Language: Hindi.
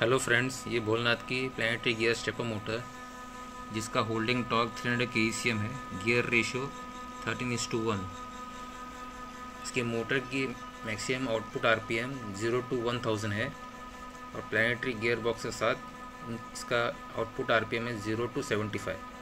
हेलो फ्रेंड्स, ये भोलनाथ की प्लानिटरी गियर स्टेपर मोटर जिसका होल्डिंग टॉर्क 300 हंड्रेड के है gear ratio 13 is to one इसके मोटर की maximum output RPM zero to one thousand है, और प्लानिटरी गियर बॉक्स के साथ इसका आउटपुट आरपीएम है ज़ीरो टू सेवेंटी फाइव